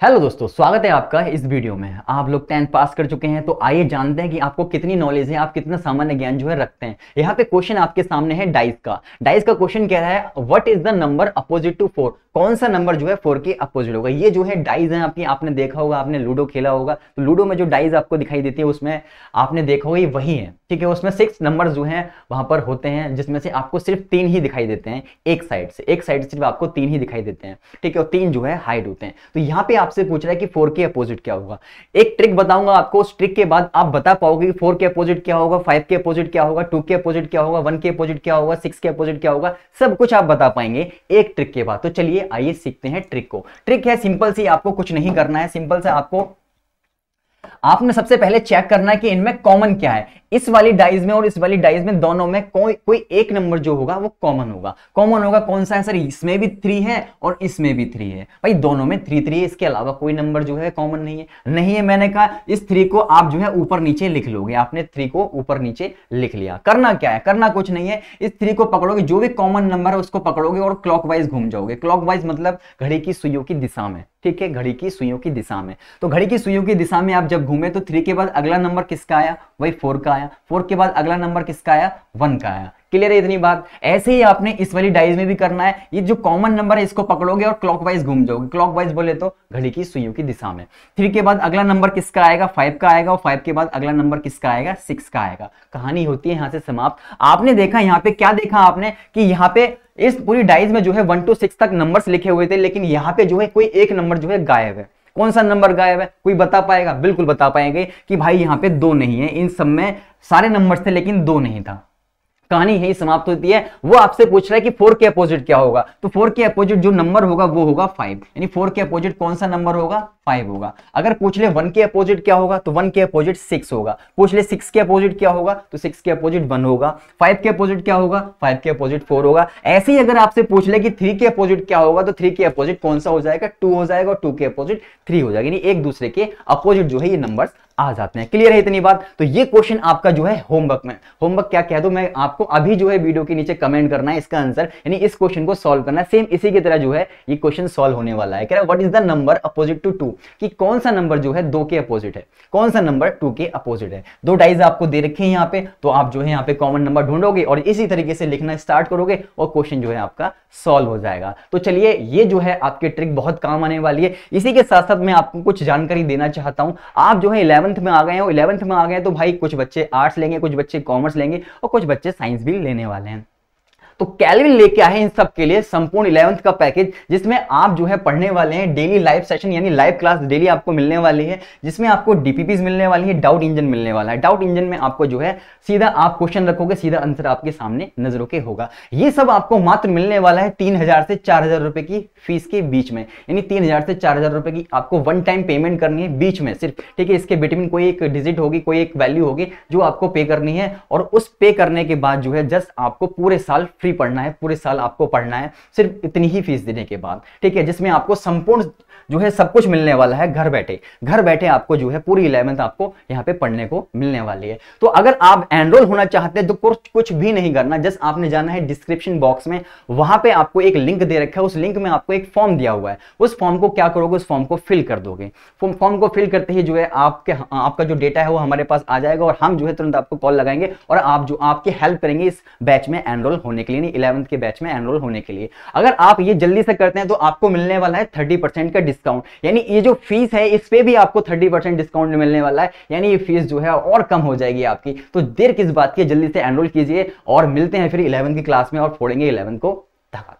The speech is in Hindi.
हेलो दोस्तों, स्वागत है आपका इस वीडियो में। आप लोग टेंथ पास कर चुके हैं तो आइए जानते हैं कि आपको कितनी नॉलेज है, आप कितना सामान्य ज्ञान जो है रखते हैं। यहाँ पे क्वेश्चन आपके सामने है डाइस का। डाइस का क्वेश्चन कह रहा है? What is the number opposite to four कौन सा नंबर जो है फोर के अपोजिट होगा? ये जो है डाइज है आपकी, आपने देखा होगा, आपने लूडो खेला होगा। तो लूडो में जो डाइज आपको दिखाई देती है, उसमें आपने देखा होगा ये वही है। ठीक है, उसमें सिक्स नंबर जो है, वहाँ पर होते हैं, जिसमें से आपको सिर्फ़ तीन ही दिखाई देते हैं, एक साइड से। एक साइड सिर्फ़ आपको तीन ही दिखाई देते हैं। ठीक है, और तीन जो है हाइड होते हैं। तो यहाँ पे आपसे पूछ रहा है कि फोर के अपोजिट क्या होगा। एक ट्रिक बताऊँगा आपको, उस ट्रिक के बाद आप बता पाओगे कि फोर के अपोजिट क्या होगा, फाइव के अपोजिट क्या होगा, टू के अपोजिट क्या होगा, वन के अपोजिट क्या होगा, सिक्स के अपोजिट क्या होगा, सब कुछ आप बता पाएँगे एक ट्रिक के बाद। तो चलिए आइए सीखते हैं ट्रिक को। ट्रिक है सिंपल सी, आपको कुछ नहीं करना है, सिंपल से आपको, आपने सबसे पहले चेक करना है कि इनमें कॉमन क्या है। इस वाली डाइज में और इस वाली डाइज में दोनों में कोई कोई एक नंबर जो होगा, वो कॉमन होगा। कॉमन होगा कौन सा? है सर इसमें भी थ्री है और इसमें भी थ्री है। भाई, दोनों में थ्री थ्री है, इसके अलावा कोई नंबर जो है कॉमन नहीं है। नहीं है, मैंने कहा, इस थ्री को आप जो है ऊपर नीचे लिख लोगे। आपने थ्री को ऊपर नीचे लिख लिया। करना क्या है? करना कुछ नहीं है। इस थ्री को पकड़ोगे, जो भी कॉमन नंबर है उसको पकड़ोगे और क्लॉकवाइज घूम जाओगे। क्लॉकवाइज मतलब घड़ी की सुइयों की दिशा में, ठीक है? घड़ी की सुइयों की दिशा में। तो घड़ी की सुइयों की दिशा में आप जब घूमे तो थ्री के बाद अगला नंबर किसका आया? वही फोर का आया? फोर के बाद अगला नंबर किसका आया? वन का आया। क्लियर है इतनी बात? ऐसे ही आपने इस वाली डाइज में भी करना है। ये जो कॉमन नंबर है, इसको पकड़ोगे और क्लॉकवाइज घूम जाओगे। क्लॉकवाइज बोले तो घड़ी की सुइयों की दिशा में। थ्री के बाद अगला नंबर किसका आएगा? फाइव का आएगा और फाइव के बाद अगला नंबर किसका आएगा? सिक्स का आएगा। कहानी होती है यहाँ से समाप्त। आपने देखा यहाँ पे, क्या देखा आपने? कि यहाँ पे इस पूरी डाइज में जो है वन टू सिक्स तक नंबर्स लिखे हुए थे, लेकिन यहाँ पे जो है कोई एक नंबर जो है गायब है। कौन सा नंबर गायब है? कोई बता पाएगा? बिल्कुल बता पाएँगे कि भाई यहाँ पे दो नहीं है। इन सब में सारे नंबर थे, लेकिन दो नहीं था। कहानी यही समाप्त होती है। वो आपसे पूछ रहा है कि फोर के अपोजिट क्या होगा? तो फोर के अपोजिट जो नंबर होगा, वो होगा फाइव यानी फोर के अपोजिट कौन सा नंबर होगा? फाइव होगा अगर पूछ ले वन के अपोजिट क्या होगा तो वन के अपोजिट सिक्स होगा पूछ ले सिक्स के अपोजिट क्या होगा तो सिक्स के अपोजिट वन होगा फाइव के अपोजिट क्या होगा फाइव के अपोजिट फोर होगा ऐसे ही अगर आपसे पूछ ले कि थ्री के अपोजिट क्या होगा तो थ्री के अपोजिट कौन सा हो जाएगा टू हो जाएगा और टू के अपोजिट थ्री हो जाएगा यानी एक दूसरे के अपोजिट जो है ये नंबर आ जाते हैं क्लियर है इतनी बात तो ये क्वेश्चन आपका जो है होमवर्क में होमवर्क क्या कह दो मैं आपको अभी जो है वीडियो के नीचे कमेंट करना है इसका आंसर यानी इस क्वेश्चन को सॉल्व करना है सेम इसी की तरह जो है ये क्वेश्चन सॉल्व होने वाला है कह रहा है what is the number opposite to two कि कौन सा नंबर जो है दो के अपोजिट है? कौन सा नंबर टू के अपोजिट है? दो डाइज आपको दे रखे हैं यहाँ पे तो आप जो है यहाँ पे कॉमन नंबर ढूंढोगे और इसी तरीके से लिखना स्टार्ट करोगे और क्वेश्चन जो है आपका सॉल्व हो जाएगा। तो चलिए, ये जो है आपके ट्रिक बहुत काम आने वाली है। इसी के साथ साथ मैं आपको कुछ जानकारी देना चाहता हूँ। आप जो है इलेवंथ में आ गए हो इलेवंथ में आ गए तो भाई कुछ बच्चे आर्ट्स लेंगे, कुछ बच्चे कॉमर्स लेंगे और कुछ बच्चे साइंस भी लेने वाले हैं। तो कैलविन लेके आए इन सब के लिए संपूर्ण इलेवंथ का पैकेज जिसमें आप जो है पढ़ने वाले हैं डेली लाइव सेशन यानी लाइव क्लास डेली आपको मिलने वाली है, जिसमें आपको डीपीपीज मिलने वाली है डाउट इंजन मिलने वाला है। डाउट इंजन में आपको जो है सीधा आप क्वेश्चन रखोगे, सीधा आंसर आपके सामने नज़रों के होगा। ये सब आपको मात्र मिलने वाला है तीन हज़ार से चार हज़ार रुपए की फ़ीस के बीच में। यानी तीन हज़ार से चार हज़ार रुपए की आपको वन टाइम पेमेंट करनी है बीच में सिर्फ़। ठीक है, इसके बिटवीन कोई एक डिजिट होगी, कोई एक वैल्यू होगी जो आपको पे करनी है, और उस पे करने के बाद जो है जस्ट आपको पूरे साल फ्री फ्री पढ़ना है, पूरे साल आपको पढ़ना है, सिर्फ़ इतनी ही फ़ीस देने के बाद। ठीक है, जिसमें आपको संपूर्ण जो है सब कुछ मिलने वाला है, घर बैठे। घर बैठे आपको जो है पूरी इलेवंथ आपको यहाँ पे पढ़ने को मिलने वाली है। तो अगर आप एनरोल होना चाहते हैं तो कुछ कुछ भी नहीं करना, जस्ट आपने जाना है डिस्क्रिप्शन बॉक्स में, वहाँ पे आपको एक लिंक दे रखा है, उस लिंक में आपको एक फॉर्म दिया हुआ है। उस फॉर्म को क्या करोगे, उस फॉर्म को फिल कर दोगे। फॉर्म को फिल करते ही जो है आपके, आपका जो डेटा है वो हमारे पास आ जाएगा और हम जो है तुरंत आपको कॉल लगाएँगे और आप जो, आपकी हेल्प करेंगे इस बैच में एनरोल होने के लिए। इलेवंथ के बैच में एनरोल होने के लिए। अगर आप ये जल्दी से करते हैं तो आपको मिलने वाला है थर्टी परसेंट का डिस्काउंट यानी ये जो फ़ीस है, इस पर भी आपको 30 परसेंट डिस्काउंट मिलने वाला है। यानी ये फ़ीस जो है, और कम हो जाएगी आपकी। तो देर किस बात की, जल्दी से एनरोल कीजिए और मिलते हैं फिर इलेवन की क्लास में और फोड़ेंगे इलेवन को धक्का